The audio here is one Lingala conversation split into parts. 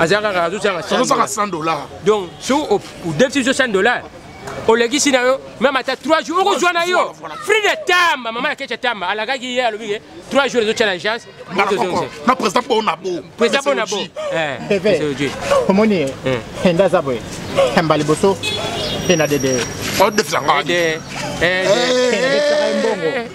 aza kaka azosaka 100 dollars donc so odepsi biso 100 dollars olekisi na yo meme ata 3 jours okozwa na yo fri de tamba mama ya kecha tamba alakaki ye alobi ke 3 jours ezotya na agence na président mpo na bo président mpo na bo omoni enda aza boye emba liboso ena dede odefisanga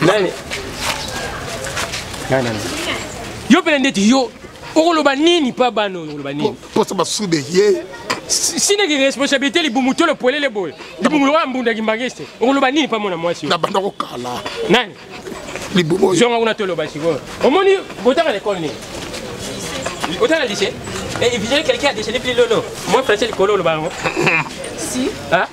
nani nani nani yo mpena ndeti yo okoloba nini pa bana oyo okoloba nini posa basube ye sineki responsabilité libumu to lopwelele boye libumu lokola mbunda kimbangeste okoloba nini pa mwana mwasi na banda kokala nani libumu zonga kuna toloba sikoyo omoni botanga lekole nini otanga lise evisionne eh, quelqu'un a déchaîné plus lolo moi français likolo oloba yango si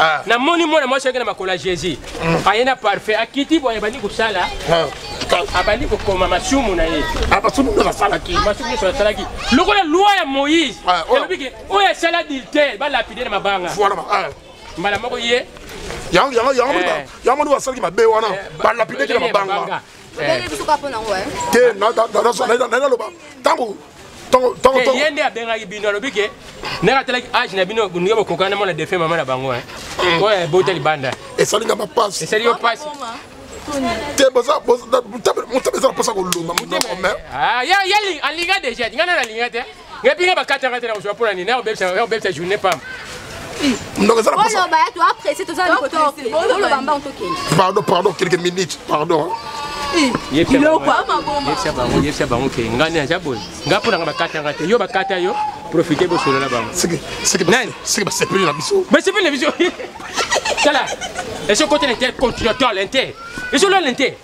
ah. na moni mwana mwasi yaki na makolo ya jésus mm. aye na parfait akiti boye abandi kosala ah. abandi kokoma masumu na ye ah, masumu nyonso asalaki masumu nyonso asalaki lokola loi ya moïse ah, oh. elobi ke oyo asala adultère balapide na mabanga ah. mbala moko ye yango yango yango eh. yango ndio basali mabe wana eh, ba lapide kila mabanga Eh. te naloba ntango eh, ye nde abengaki bino alobi ke ndenge atalaki age na bino ndenge bokokana na mwana defe mama na bango eh. mm. oyo ebota libanda esali nga mapasi esali yo pasi te motema eza na mposa kolonga monoko me ah, alinga deja ngai nanalinga te ngai mpe ngai bakataka te na kozwa mpo na nini nakobebisa journée pamba pardon pardon quelques minutes pardon yebisa bango ke ngai nde naza boye ngai mpo nanga bakatanga te yo bakata yo profite bosolola bango basepeli na biso basepeli na biso tala esi okotela inte continental inte ezolola inte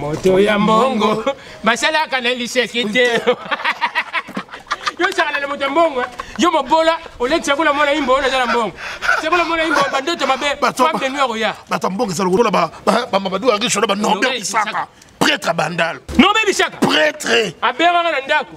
moto ya mbongo basalaka na liseki te yo osakana na moto ya mbongo eh? yo mobola oleki sekola mwana imbo oyo naza na mbongo sekola mwana imbo bandoto mabe femme noir oya bato ya mbongo ezala kotola bamabadu ya riche na banorbert isaka pretre bandal nobebisaka pretre abengaka na ndako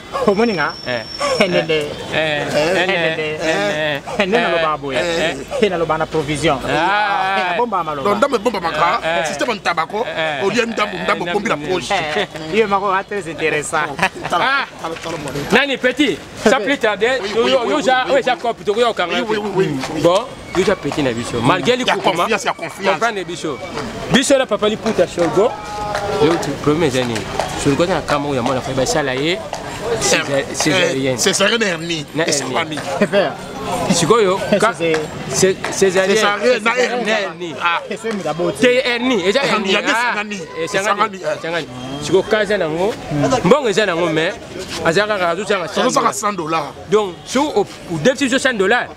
omoni nga nde naloba boye naloba na provision abombaka maloba ndambo ebombamaka systeme ntabako olie ndambo ndambo bombi na poche yo mako a très intéressant nani petit ça plus tarde yo ja cope tokoyokanga bon toza pete na biso malgré likukuma comprendre biso biso na papa liputa shogo problème eza nini shogo aza na kama oyo ya mwana fai basala ye césarienne césarienne hernie esepami sikoyo césarienne na hernie te hernie eza herniesangani sikoyo ka eza nango mbongo eza nango mais aza kaka azosanga 100 dollars donc so odebisi biso 100 dollars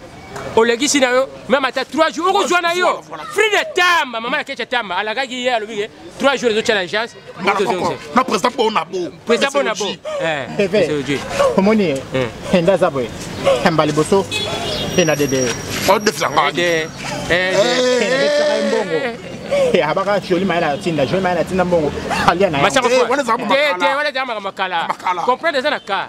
olekisi na yo meme ata 3 jours okozwa na yo fri de tamba mama ya kecha tamba alakaki ye alobi ke 3 jours ezotya na agence na président bo na bo président bo na bo omoni enda aza boye yamba liboso mpe na dede odefisa ngai mbongo abaka joli maye na tinda joli maye na tinda mbongo alia na ye wana ezaka makala comprendre eza na cas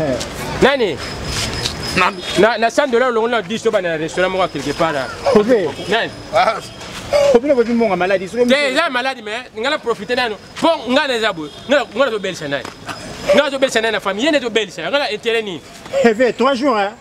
eh. nani na, na 100 dollars olongoli na 10 tobanda na restaurant moko quelque part obe nani ah. obino bozi mbonga maladi te eza maladi mais ngai na profite nano mpo ngai na eza boye ngai nazobelisa nani ngai nazobelisa nani na famille ye nde tobelisa ngai na intérêt nini eve 3 jours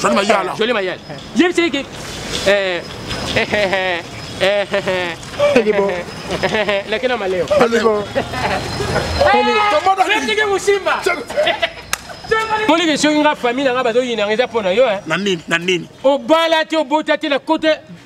Jolie Mayala. Eh, Jolie Mayala. J'ai dit que. Euh, Elibo. Lakini na maleo. Elibo. Elibo. Musimba. moni ke soki nga famille na nga bazoyina nga eza mpo na yo na nini na nini obala te obota te na kota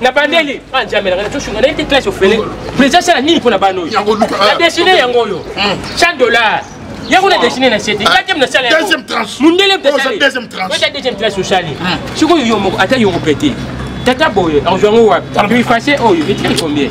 nabandeli ah nzambe na ngai tosunga nayebi te classe ofele président asala nini mpo na bana oyo na dessine yango oyo 100 dollars yango na dessine na sete quatrième na sala mundele mtasaleta deuxième classe osali sikoyo yo moko ata yoko pete tata boye ozwango wapi efase oyo etiki combien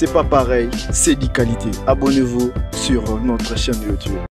c'est pas pareil, c'est qualité. Abonnez-vous sur notre chaîne YouTube.